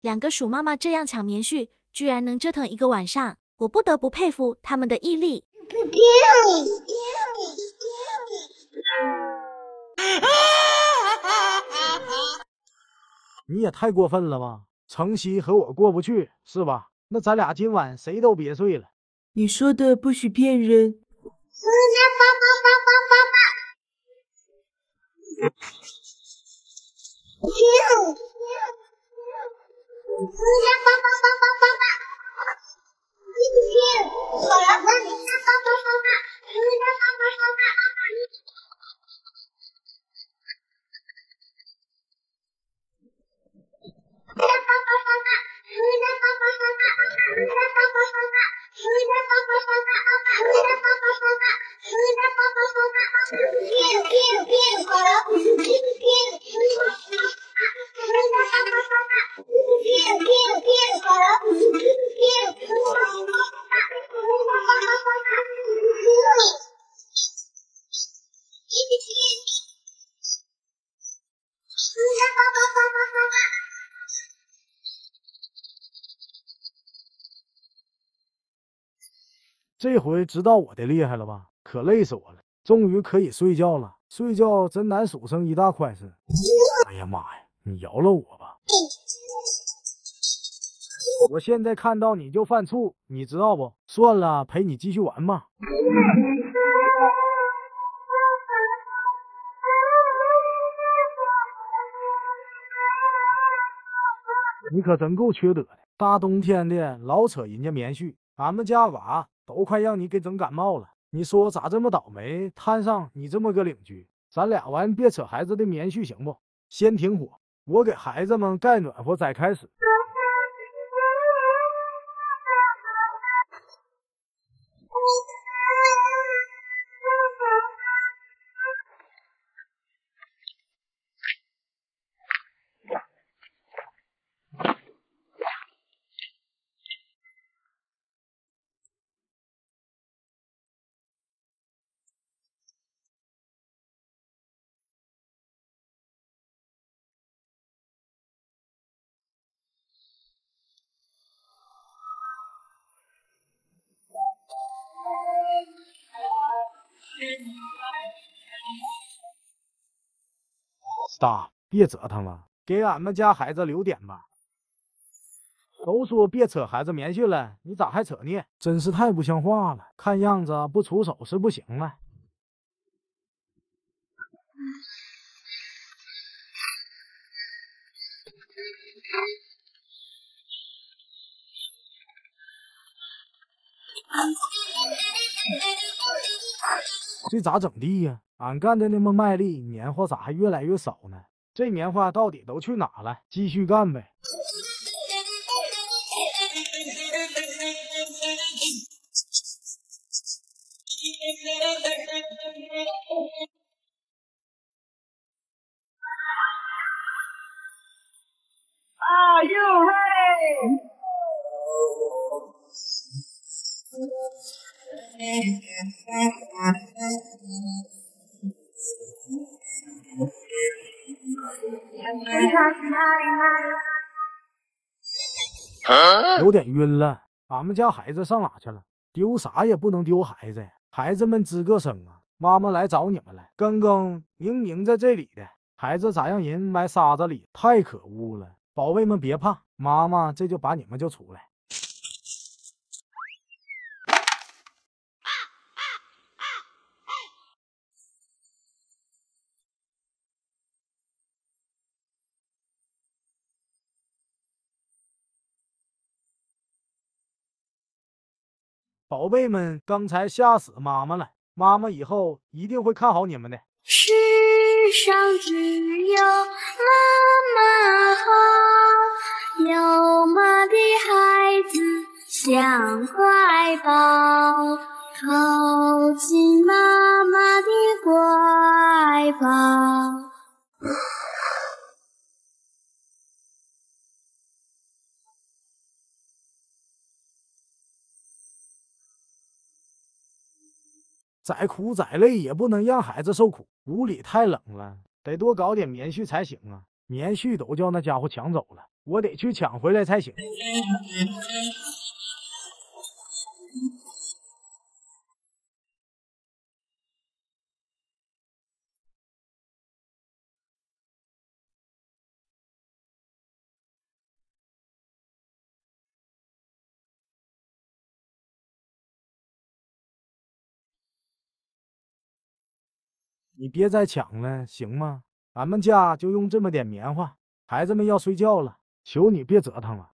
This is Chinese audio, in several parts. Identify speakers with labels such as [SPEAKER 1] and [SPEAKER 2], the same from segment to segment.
[SPEAKER 1] 两个鼠妈妈这样抢棉絮，居然能折腾一个晚上，我不得不佩服他们的毅力。
[SPEAKER 2] 你也太过分了吧！城西和我过不去是吧？那咱俩今晚谁都别睡了。
[SPEAKER 3] 你说的不许骗人。不要爸爸，爸爸，爸爸。
[SPEAKER 2] 这回知道我的厉害了吧？可累死我了，终于可以睡觉了。睡觉真难数上一大块事。哎呀妈呀，你饶了我吧！我现在看到你就犯怵，你知道不？算了，陪你继续玩吧。你可真够缺德的！大冬天的，老扯人家棉絮，俺们家娃。都快让你给整感冒了，你说咋这么倒霉，摊上你这么个邻居？咱俩玩别扯孩子的棉絮行不？先停火，我给孩子们盖暖和再开始。stop，别折腾了，给俺们家孩子留点吧。都说别扯孩子棉絮了，你咋还扯呢？真是太不像话了！看样子不出手是不行了。这咋整地呀？俺干的那么卖力，棉花咋还越来越少呢？这棉花到底都去哪了？继续干呗！
[SPEAKER 4] 啊哟嘿！
[SPEAKER 2] 有点晕了，俺们家孩子上哪去了？丢啥也不能丢孩子呀！孩子们吱个声啊！妈妈来找你们了。刚刚明明在这里的孩子咋让人埋沙子里？太可恶了！宝贝们别怕，妈妈这就把你们救出来。宝贝们，刚才吓死妈妈了，妈妈以后一定会看好你们的。
[SPEAKER 5] 世上只有妈妈好，有妈的孩子像怀抱，靠近妈妈的怀抱。
[SPEAKER 2] 再苦再累也不能让孩子受苦。屋里太冷了，得多搞点棉絮才行啊！棉絮都叫那家伙抢走了，我得去抢回来才行。你别再抢了，行吗？俺们家就用这么点棉花，孩子们要睡觉了，求你别折腾了。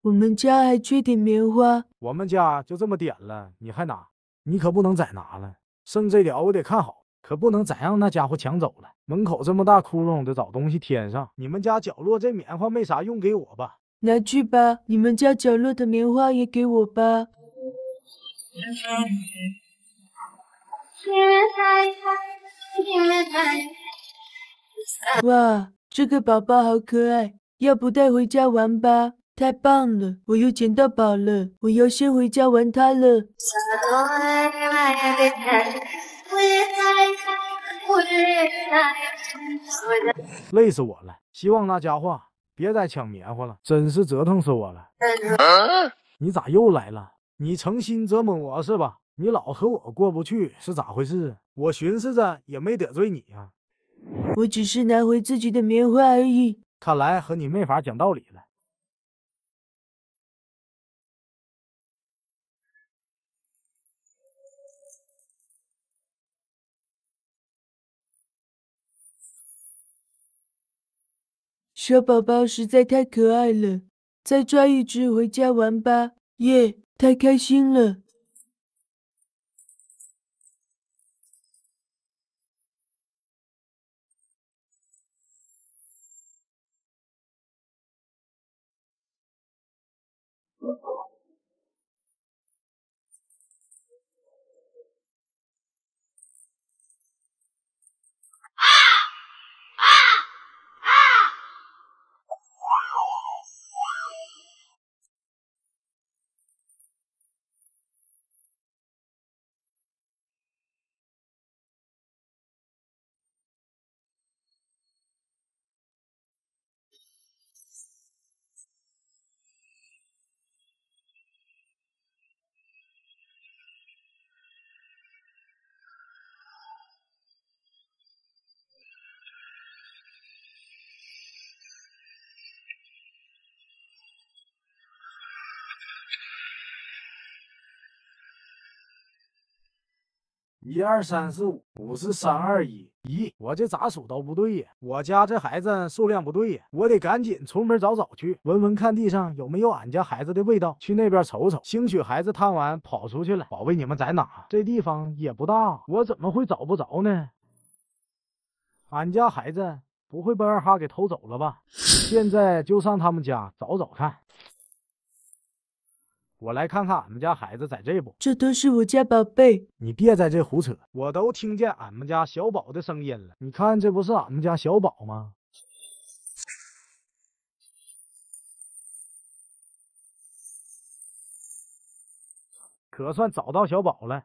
[SPEAKER 3] 我们家还缺点棉花，
[SPEAKER 2] 我们家就这么点了，你还拿？你可不能再拿了，剩这点我得看好，可不能再让那家伙抢走了。门口这么大窟窿，得找东西填上。你们家角落这棉花没啥用，给我吧。
[SPEAKER 3] 拿去吧。你们家角落的棉花也给我吧。哇，这个宝宝好可爱，要不带回家玩吧？太棒了，我又捡到宝了，我要先回家玩它了。
[SPEAKER 2] 累死我了！希望那家伙别再抢棉花了，真是折腾死我了。你咋又来了？你诚心折磨我是吧？你老和我过不去是咋回事？我寻思着也没得罪你呀。
[SPEAKER 3] 我只是拿回自己的棉花而已。
[SPEAKER 2] 看来和你没法讲道理了。
[SPEAKER 3] 小宝宝实在太可爱了，再抓一只回家玩吧！耶，太开心了！
[SPEAKER 2] 一二三四五，五四三二一。咦，我这咋数都不对呀？我家这孩子数量不对呀，我得赶紧出门找找去，闻闻看地上有没有俺家孩子的味道，去那边瞅瞅。兴许孩子贪玩跑出去了。宝贝，你们在哪？这地方也不大，我怎么会找不着呢？俺家孩子不会被二哈给偷走了吧？现在就上他们家找找看。我来看看俺们家孩子在这不？
[SPEAKER 3] 这都是我家宝贝。
[SPEAKER 2] 你别在这胡扯，我都听见俺们家小宝的声音了。你看，这不是俺们家小宝吗？可算找到小宝了。